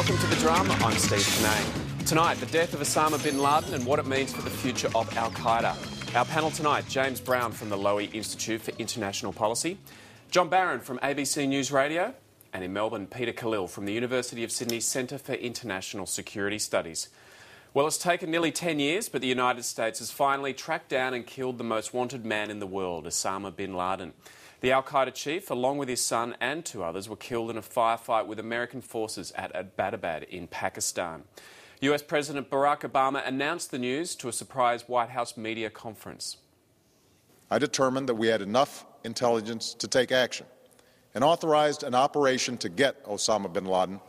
welcome to The Drum. I'm Steve Cannane. Tonight, the death of Osama bin Laden and what it means for the future of Al Qaeda. Our panel tonight James Brown from the Lowy Institute for International Policy, John Barron from ABC News Radio, and in Melbourne, Peter Khalil from the University of Sydney Centre for International Security Studies. Well, it's taken nearly 10 years, but the United States has finally tracked down and killed the most wanted man in the world, Osama bin Laden. The Al Qaeda chief, along with his son and two others, were killed in a firefight with American forces at Abbottabad in Pakistan. US President Barack Obama announced the news to a surprise White House media conference. I determined that we had enough intelligence to take action and authorized an operation to get Osama bin Laden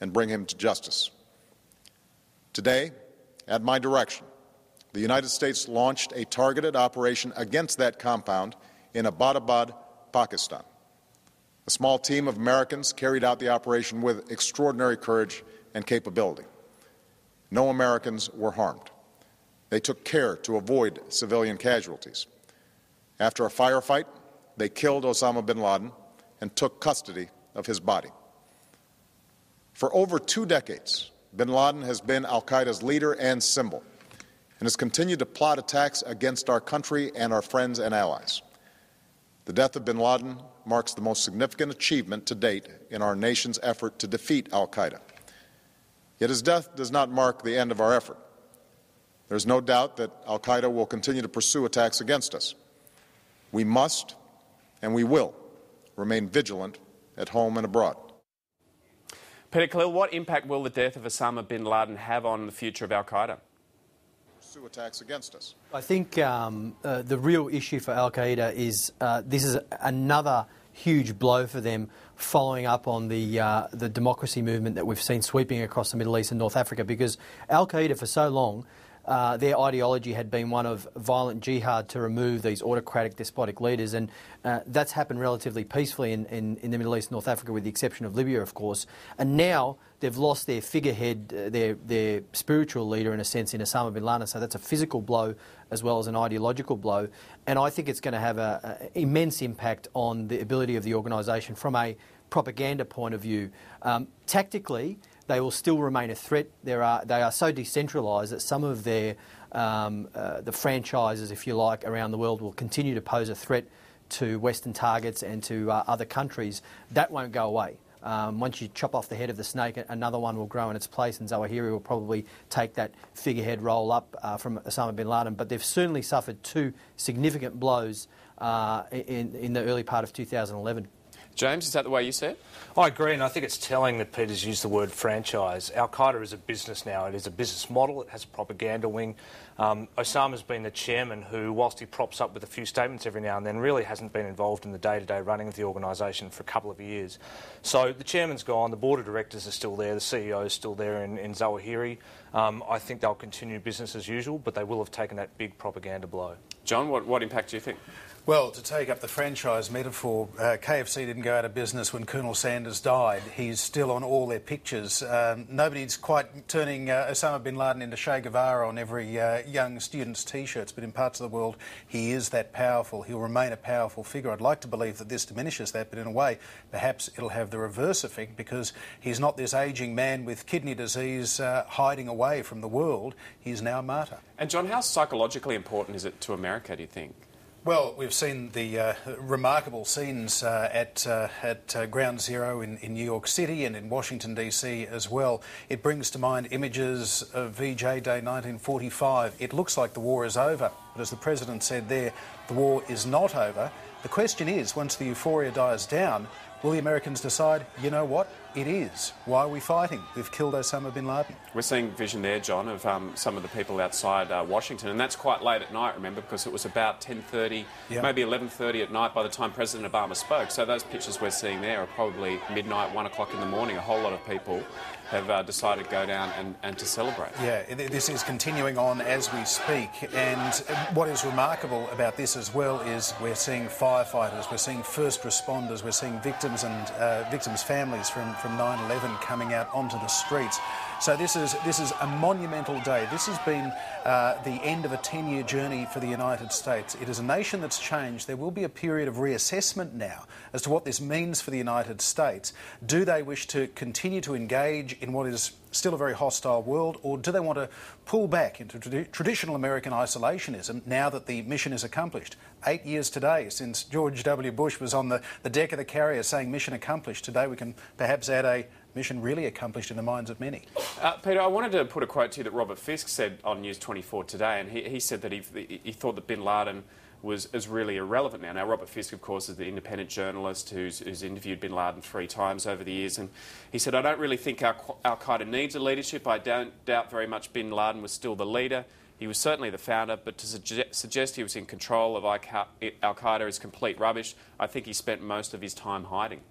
and bring him to justice. Today, at my direction, the United States launched a targeted operation against that compound in Abbottabad, Pakistan. A small team of Americans carried out the operation with extraordinary courage and capability. No Americans were harmed. They took care to avoid civilian casualties. After a firefight, they killed Osama bin Laden and took custody of his body. For over two decades, bin Laden has been al Qaeda's leader and symbol and has continued to plot attacks against our country and our friends and allies. The death of bin Laden marks the most significant achievement to date in our nation's effort to defeat al Qaeda. Yet his death does not mark the end of our effort. There is no doubt that al Qaeda will continue to pursue attacks against us. We must and we will remain vigilant at home and abroad. Peter Khalil, what impact will the death of Osama bin Laden have on the future of Al Qaeda? Pursue attacks against us. I think um, uh, the real issue for Al Qaeda is uh, this is another huge blow for them, following up on the uh, the democracy movement that we've seen sweeping across the Middle East and North Africa. Because Al Qaeda, for so long, uh, their ideology had been one of violent jihad to remove these autocratic, despotic leaders, and uh, that's happened relatively peacefully in, in, in, the Middle East North Africa, with the exception of Libya, of course. And now they've lost their figurehead, uh, their, their spiritual leader, in a sense, in Osama bin Laden. So that's a physical blow as well as an ideological blow. And I think it's going to have an immense impact on the ability of the organisation from a propaganda point of view. Um, tactically, they will still remain a threat. There are, they are so decentralised that some of their um, uh, the franchises, if you like, around the world will continue to pose a threat to Western targets and to uh, other countries. That won't go away. Um, once you chop off the head of the snake, another one will grow in its place, and Zawahiri will probably take that figurehead role up uh, from Osama bin Laden. But they've certainly suffered two significant blows uh, in, in the early part of 2011. James, is that the way you see it? I agree, and I think it's telling that Peter's used the word franchise. Al Qaeda is a business now. It is a business model. It has a propaganda wing. Um, Osama's been the chairman who, whilst he props up with a few statements every now and then, really hasn't been involved in the day to day running of the organisation for a couple of years. So the chairman's gone, the board of directors are still there, the CEO is still there in, in Zawahiri. Um, I think they'll continue business as usual, but they will have taken that big propaganda blow. John, what, what impact do you think? Well, to take up the franchise metaphor, uh, KFC didn't go out of business when Colonel Sanders died. He's still on all their pictures. Um, nobody's quite turning uh, Osama bin Laden into Che Guevara on every uh, young student's T-shirts, but in parts of the world, he is that powerful. He'll remain a powerful figure. I'd like to believe that this diminishes that, but in a way, perhaps it'll have the reverse effect because he's not this ageing man with kidney disease uh, hiding away from the world. He's now a martyr. And John, how psychologically important is it to America, do you think? Well, we've seen the uh, remarkable scenes uh, at, uh, at uh, Ground Zero in, in New York City and in Washington, D.C. as well. It brings to mind images of VJ Day 1945. It looks like the war is over, but as the President said there, the war is not over. The question is, once the euphoria dies down, will the Americans decide, you know what, it is. Why are we fighting? We've killed Osama bin Laden. We're seeing vision there, John, of um, some of the people outside uh, Washington, and that's quite late at night. Remember, because it was about 10:30, yep. maybe 11:30 at night by the time President Obama spoke. So those pictures we're seeing there are probably midnight, one o'clock in the morning. A whole lot of people have uh, decided to go down and, and to celebrate. Yeah, this is continuing on as we speak. And what is remarkable about this as well is we're seeing firefighters, we're seeing first responders, we're seeing victims and uh, victims' families from, from 9 11 coming out onto the streets. So this is this is a monumental day. This has been uh, the end of a 10-year journey for the United States. It is a nation that's changed. There will be a period of reassessment now as to what this means for the United States. Do they wish to continue to engage in what is still a very hostile world, or do they want to pull back into tradi- traditional American isolationism now that the mission is accomplished? Eight years today since George W. Bush was on the, the deck of the carrier saying mission accomplished. Today we can perhaps add a mission really accomplished in the minds of many. Uh, Peter, I wanted to put a quote to you that Robert Fisk said on News 24 today, and he, he said that he, he thought that bin Laden was is really irrelevant now. Now, Robert Fisk, of course, is the independent journalist who's, who's interviewed bin Laden three times over the years, and he said, I don't really think Al Qaeda needs a leadership. I don't doubt very much bin Laden was still the leader. He was certainly the founder, but to suge- suggest he was in control of Al Qaeda is complete rubbish. I think he spent most of his time hiding.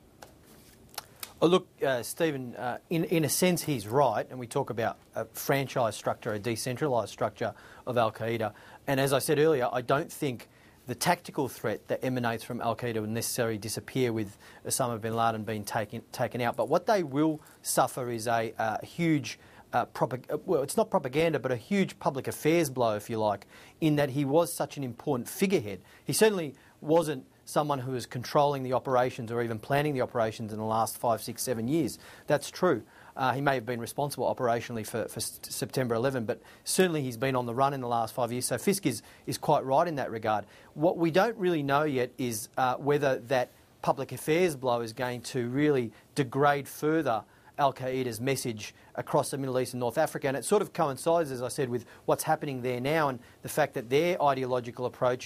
Oh, look, uh, Stephen, uh, in, in a sense, he's right, and we talk about a franchise structure, a decentralised structure of Al Qaeda. And as I said earlier, I don't think the tactical threat that emanates from Al Qaeda will necessarily disappear with Osama bin Laden being taken, taken out. But what they will suffer is a, huge. Uh, propag- well, it's not propaganda, but a huge public affairs blow, if you like, in that he was such an important figurehead. He certainly wasn't someone who was controlling the operations or even planning the operations in the last five, six, seven years. That's true. Uh, he may have been responsible operationally for, for September 11, but certainly he's been on the run in the last five years. So Fisk is, is quite right in that regard. What we don't really know yet is uh, whether that public affairs blow is going to really degrade further Al Qaeda's message across the Middle East and North Africa. And it sort of coincides, as I said, with what's happening there now and the fact that their ideological approach